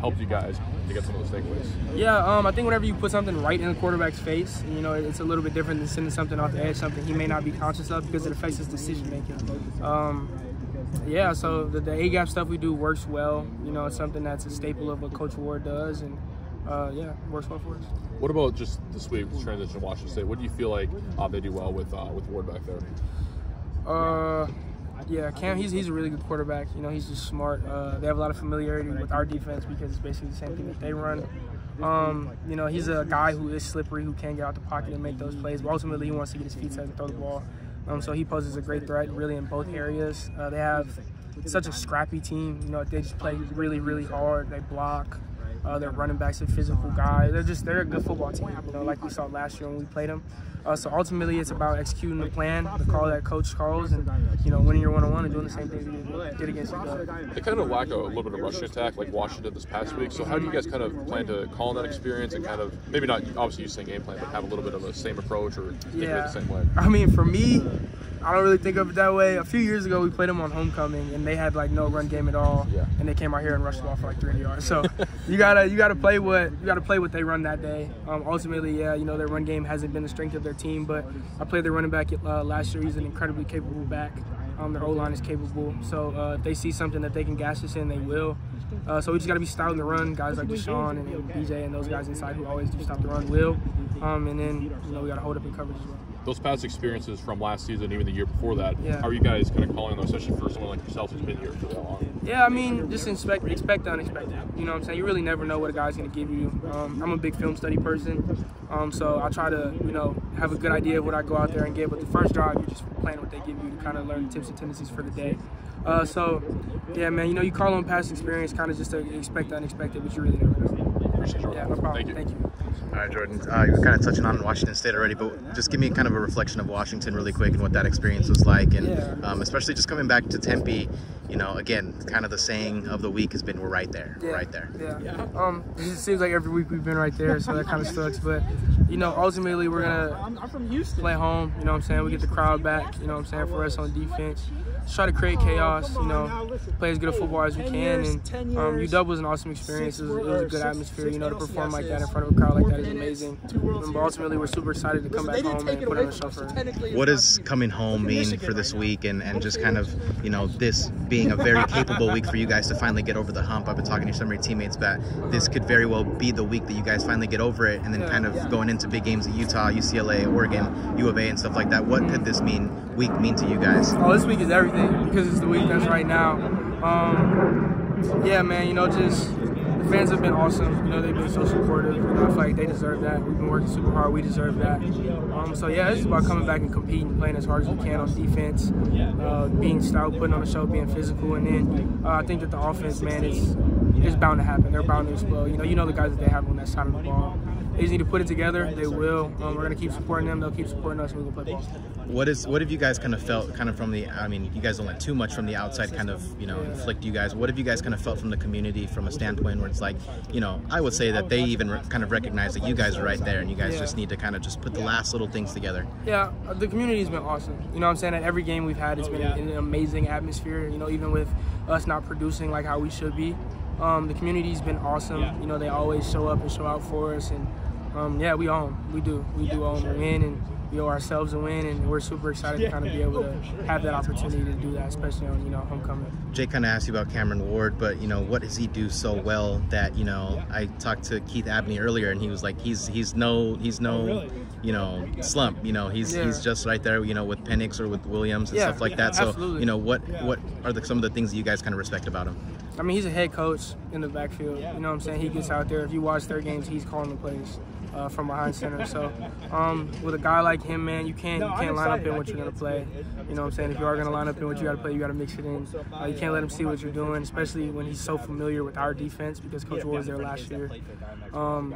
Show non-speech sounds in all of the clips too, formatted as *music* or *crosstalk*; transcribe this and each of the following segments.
helped you guys to get some of those takeaways? Yeah, um, I think whenever you put something right in the quarterback's face, you know, it's a little bit different than sending something off the edge, something he may not be conscious of because it affects his decision making. Um, yeah, so the, the A gap stuff we do works well. You know, it's something that's a staple of what Coach Ward does, and uh, yeah, works well for us. What about just this week transition to Washington State? What do you feel like uh, they do well with uh, with Ward back there? Uh, yeah, Cam, he's, he's a really good quarterback. You know, he's just smart. Uh, they have a lot of familiarity with our defense because it's basically the same thing that they run. Um, you know, he's a guy who is slippery, who can get out the pocket and make those plays, but ultimately he wants to get his feet set and throw the ball. Um, so he poses a great threat, really, in both areas. Uh, they have such a scrappy team. You know, they just play really, really hard. They block. Uh, their running backs are physical guys. They're just they're a good football team. You know, like we saw last year when we played them. Uh, so ultimately, it's about executing the plan, the call that coach calls, and you know, winning your one-on-one and doing the same thing you did against your They kind of lack a, little bit of rushing attack, like Washington this past week. So how do you guys kind of plan to call on that experience and kind of maybe not obviously use the same game plan, but have a little bit of the same approach or think of it the same way? I mean, for me, I don't really think of it that way. A few years ago, we played them on homecoming, and they had like no run game at all. Yeah. And they came out here and rushed the ball for like 300 yards. So *laughs* you gotta you gotta play what you gotta play what they run that day. Um, ultimately, yeah, you know their run game hasn't been the strength of their team, but I played their running back uh, last year. He's an incredibly capable back. Um, their O line is capable. So uh, if they see something that they can gash us in, they will. Uh, so we just got to be stout in the run. Guys like Deshaun and, and BJ and those guys inside who always do stop the run will. Um, and then you know we got to hold up in coverage as well those past experiences from last season, even the year before that, yeah. how are you guys kind of calling those, especially for someone like yourself who's been here for that long? Yeah, I mean, just expect expect the unexpected. You know what I'm saying? You really never know what a guy's going to give you. Um, I'm a big film study person, um, so I try to, you know, have a good idea of what I go out there and get. But the first drive, you're just playing what they give you to kind of learn the tips and tendencies for the day. Uh, so, yeah, man, you know, you call on past experience, kind of just to expect the unexpected, but you really never know. Appreciate Yeah, no problem. Thank you. Thank you. All right, Jordan. Uh, you were kind of touching on Washington State already, but just give me kind of a reflection of Washington really quick and what that experience was like, and yeah. um, especially just coming back to Tempe. You know, again, kind of the saying of the week has been, "We're right there, yeah. we're right there." Yeah. yeah. Um, it seems like every week we've been right there, so that kind of *laughs* sucks. But you know, ultimately we're gonna I'm from Houston. play home. You know what I'm saying? We get the crowd back. You know what I'm saying? For us on defense try to create chaos, you know, play as good a football as we can. And um, UW was an awesome experience. It was, it was, a good atmosphere, you know, to perform like that in front of a crowd like that is amazing. And ultimately, we're super excited to come back home and put on a show for What does coming home mean for this week and, and just kind of, you know, this being a very capable week for you guys to finally get over the hump? I've been talking to some of your teammates that this could very well be the week that you guys finally get over it and then kind of going into big games at Utah, UCLA, Oregon, U of A, and stuff like that. What could this mean week mean to you guys? Oh, this week is everything because it's the week that's right now. Um, yeah, man, you know, just fans have been awesome. You know, they've been so supportive. Know, I feel like they deserve that. We've been working super hard. We deserve that. Um, so yeah, it's about coming back and competing, playing as hard as we can on defense, uh, being stout, putting on a show, being physical, and then uh, I think that the offense, man, is is bound to happen. They're bound to explode. You know, you know the guys that they have on that side of the ball. They just need to put it together. They will. Um, we're gonna keep supporting them. They'll keep supporting us. We're gonna play ball. What is what have you guys kind of felt kind of from the? I mean, you guys don't let too much from the outside kind of you know inflict you guys. What have you guys kind of felt from the community from a standpoint where it's like, you know, I would say that they even kind of recognize that you guys are right there and you guys Yeah. just need to kind of just put the last little things together. Yeah, uh, the community's been awesome. You know what I'm saying? At every game we've had, it's been an amazing atmosphere. You know, even with us not producing like how we should be, um, the community's been awesome. You know, they always show up and show out for us. And um, yeah, we own. We do. We do own a win, and we owe ourselves a win. And we're super excited to kind of be able to have that opportunity to do that, especially on you know homecoming. Jay kind of asked you about Cameron Ward, but you know what does he do so well that you know I talked to Keith Abney earlier, and he was like he's he's no he's no you know slump. You know he's Yeah. he's just right there. You know with Penix or with Williams and Yeah, stuff like that. So absolutely. you know what what are the, some of the things that you guys kind of respect about him? I mean, he's a head coach in the backfield. You know what I'm saying? He gets out there. If you watch their games, he's calling the plays uh, from behind center. So, um, with a guy like him, man, you can't you can't line up in what you're gonna play. You know what I'm saying? If you are gonna line up in what you gotta play, you gotta mix it in. Uh, you can't let him see what you're doing, especially when he's so familiar with our defense because Coach Ward was there last year. Um,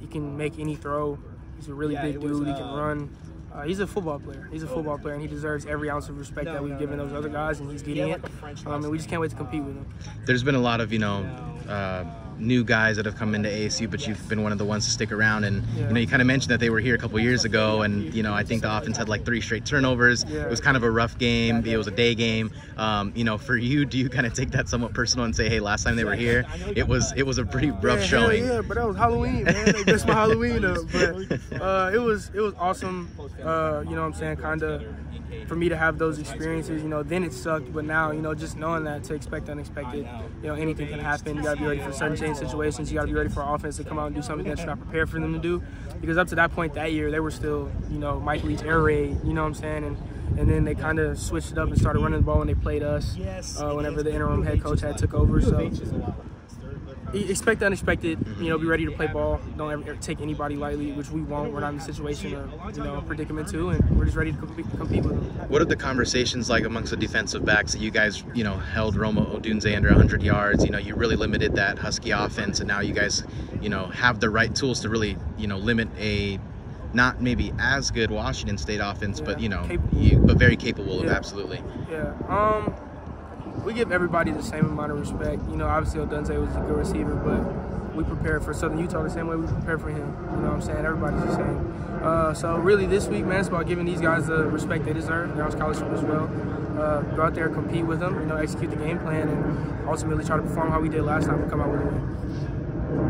he can make any throw. He's a really big dude. He can run. Uh, he's a football player. He's a football player, and he deserves every ounce of respect that we've given those other guys, and he's getting it. Um, and we just can't wait to compete with him. There's been a lot of you know uh, new guys that have come into ASU, but you've been one of the ones to stick around. And Yeah. you know, you kind of mentioned that they were here a couple years ago, and you know, I think the offense had like three straight turnovers. Yeah. It was kind of a rough game. It was a day game. Um, you know, for you, do you kind of take that somewhat personal and say, hey, last time they were here, it was it was a pretty rough yeah, showing. Yeah, but that was Halloween, man. They messed my Halloween. But uh, it was it was awesome. Uh, you know what I'm saying? Kind of for me to have those experiences. You know, then it sucked, but now you know just knowing that to expect unexpected. You know, anything can happen. You gotta be ready for certain situations. You gotta be ready for our offense to come out and do something that you're not prepared for them to do. Because up to that point that year, they were still you know Mike Leach air raid. You know what I'm saying? And and then they kind of switched it up and started running the ball when they played us. Uh, whenever the interim head coach had took over, so expect the unexpected. You know, be ready to play ball. Don't ever, ever take anybody lightly, which we won't. We're not in the situation of you know predicament too, and we're just ready to compete, compete with them. What are the conversations like amongst the defensive backs that you guys, you know, held Roma Odunze under 100 yards? You know, you really limited that Husky offense, and now you guys, you know, have the right tools to really, you know, limit a not maybe as good Washington State offense, but you know, you, but very capable of absolutely. Yeah. Um, we give everybody the same amount of respect. You know, obviously Odunze was a good receiver, but we prepare for Southern Utah the same way we prepare for him. You know what I'm saying? Everybody's the same. Uh, so really this week, man, it's about giving these guys the respect they deserve. They're on scholarship as well. Uh, go out there, compete with them, you know, execute the game plan, and ultimately try to perform how we did last time and come out with a win.